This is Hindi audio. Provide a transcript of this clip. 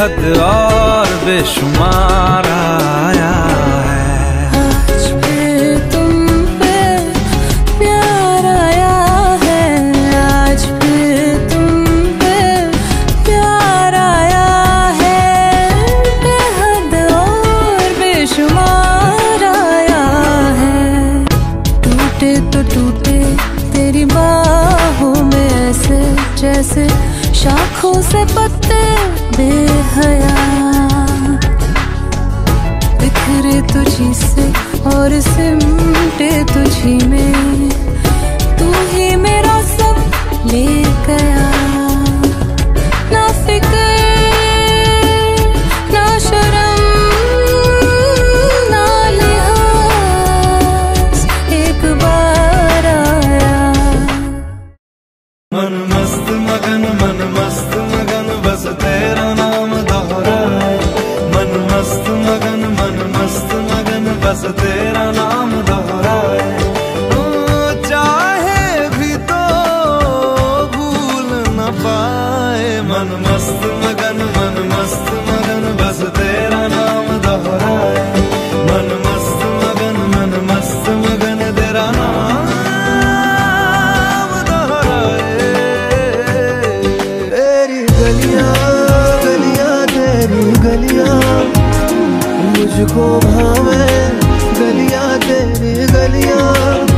बेहद और बेशुमार आया है। आज फिर तुम प्यार आया है। आज फिर तुम प्यार आया है। बेशुमार आया है। टूटे तो टूटे तेरी जैसे शाखों से पत्ते बेहया बिखरे तुझी से और सिमटे तुझी में। तू ही मेरा सब ले गया। ना बार मन। बस तेरा नाम दोहराए ओ, चाहे भी तो भूल न पाए। मन मस्त मगन मन मस्त मगन बस तेरा नाम दोहराए मन मस्त मगन मन मस्त मगन तेरा नाम दोहराए तेरी गलियाँ गलियाँ तेरी गलियाँ मुझको भावे गलियाँ तेरी गलियाँ।